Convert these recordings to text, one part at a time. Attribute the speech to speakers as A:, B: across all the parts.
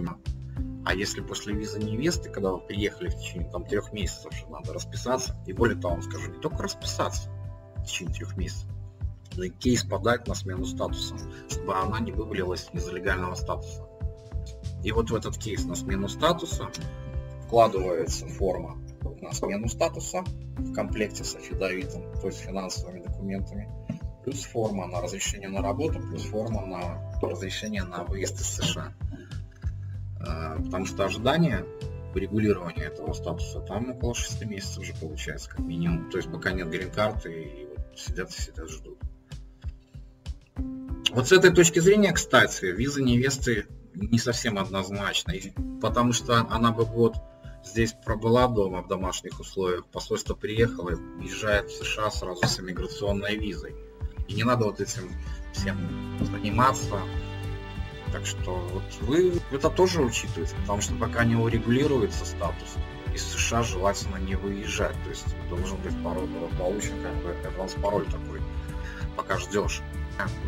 A: документами. А если после визы невесты, когда вы приехали в течение там, трех месяцев, что надо расписаться, и более того, вам скажу, не только расписаться в течение трех месяцев, но и кейс подать на смену статуса, чтобы она не вывалилась из легального статуса. И вот в этот кейс на смену статуса вкладывается форма на смену статуса в комплекте с афидавитом, то есть финансовыми документами, плюс форма на разрешение на работу, плюс форма на разрешение на выезд из США. А, потому что ожидание регулирования этого статуса там около 6 месяцев уже получается, как минимум. То есть пока нет грин-карты, и вот сидят и сидят, ждут. Вот с этой точки зрения, кстати, виза невесты не совсем однозначна, потому что она бы вот здесь пробыла дома в домашних условиях, посольство приехало, уезжает в США сразу с иммиграционной визой. И не надо вот этим всем заниматься, так что вот вы это тоже учитываете, потому что пока не урегулируется статус, из США желательно не выезжать. То есть должен быть пароль получен, как бы адванс пароль такой, пока ждешь.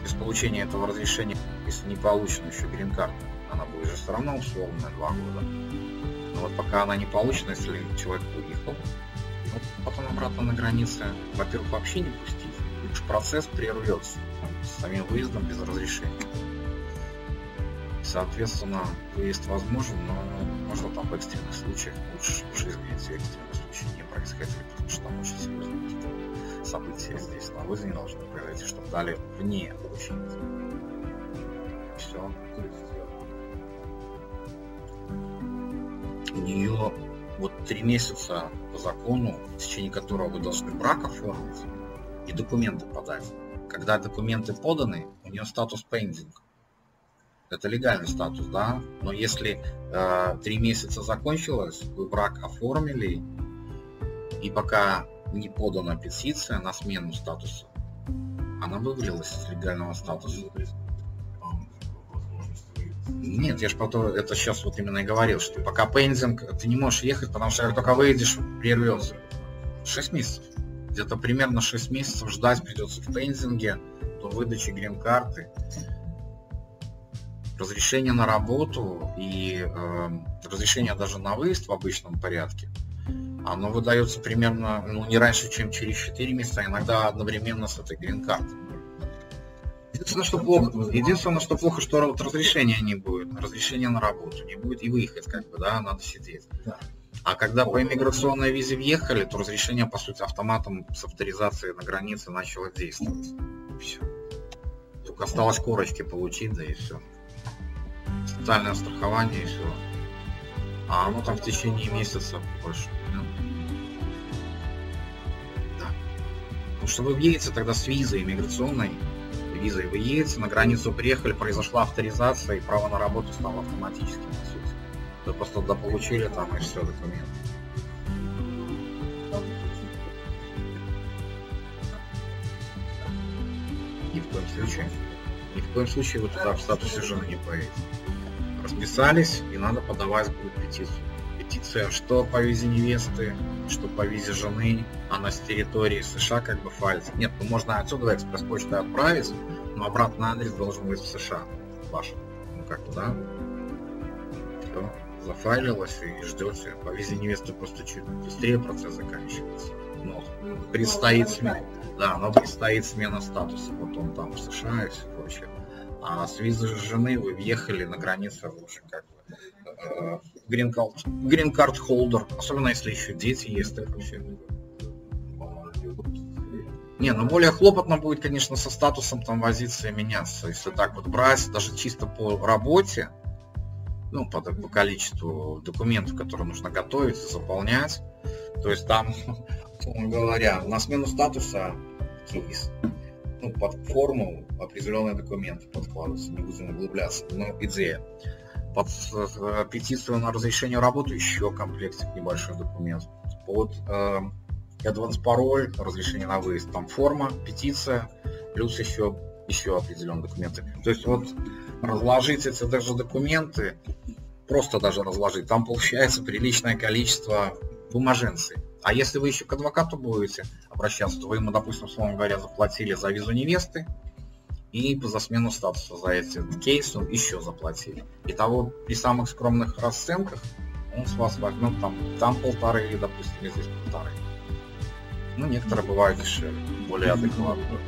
A: Без получения этого разрешения, если не получена еще грин-карта, она будет же все равно условно два года. Но вот пока она не получена, если человек уехал, ну, потом обратно на границе, во-первых, вообще не пустить, лишь процесс прервется с самим выездом без разрешения. Соответственно, выезд возможен, но можно там в экстренных случаях лучше в жизни эти экстренные случаи не происходили, потому что там очень серьезные какие-то события здесь на выезде не должны произойти, чтобы дали вне получить. Все. У нее вот три месяца по закону, в течение которого вы должны брак оформить и документы подать. Когда документы поданы, у нее статус пендинг это легальный статус, да, но если э, три месяца закончилось, вы брак оформили, и пока не подана петиция на смену статуса, она вывалилась из легального статуса. Нет, я же про то, это сейчас вот именно и говорил, что пока пендинг, ты не можешь ехать, потому что как только выйдешь, прервется. Шесть месяцев. Где-то примерно 6 месяцев ждать придется в пендинге до выдачи грин-карты разрешение на работу и э, разрешение даже на выезд в обычном порядке, оно выдается примерно, ну, не раньше, чем через 4 месяца, а иногда одновременно с этой грин-картой. Единственное, что плохо, единственное, что плохо, что вот разрешения не будет, разрешения на работу не будет, и выехать, как бы, да, надо сидеть. А когда по иммиграционной визе въехали, то разрешение, по сути, автоматом с авторизацией на границе начало действовать. Все. Только осталось корочки получить, да и все социальное страхование и все. А оно там в течение месяца больше. Да. Потому что вы въедете тогда с визой иммиграционной, визой вы едете, на границу приехали, произошла авторизация, и право на работу стало автоматически, по сути. Вы просто дополучили там и все, документы. Ни в коем случае. Ни в коем случае вы туда в статусе жены не поедете расписались, и надо подавать будет петицию. Петиция что по визе невесты, что по визе жены, она с территории США как бы файлится. Нет, ну можно отсюда экспресс-почтой отправить, но обратный адрес должен быть в США ваш. Ну как то да? Все, зафайлилось и ждете. По визе невесты просто чуть быстрее процесс заканчивается. Но предстоит смена. Да, но предстоит смена статуса потом там в США и все прочее. А с визы жены вы въехали на границу, общем, как бы, грин-карт холдер, особенно если еще дети есть, это вообще не, ну более хлопотно будет, конечно, со статусом там возиться и меняться. Если так вот брать, даже чисто по работе, ну, по, по количеству документов, которые нужно готовить, заполнять. То есть там, говоря, на смену статуса кейс ну, под форму определенные документы подкладываются, не будем углубляться, но идея. Под э, петицию на разрешение работы еще комплектик небольшой документ. Под э, advance пароль, разрешение на выезд, там форма, петиция, плюс еще, еще определенные документы. То есть вот разложить эти даже документы, просто даже разложить, там получается приличное количество бумаженций. А если вы еще к адвокату будете обращаться, то вы ему, допустим, словом говоря, заплатили за визу невесты, и за смену статуса за эти кейсы еще заплатили. Итого при самых скромных расценках он с вас возьмет там, там полторы или, допустим, здесь полторы. Ну, некоторые бывают дешевле, более адекватные.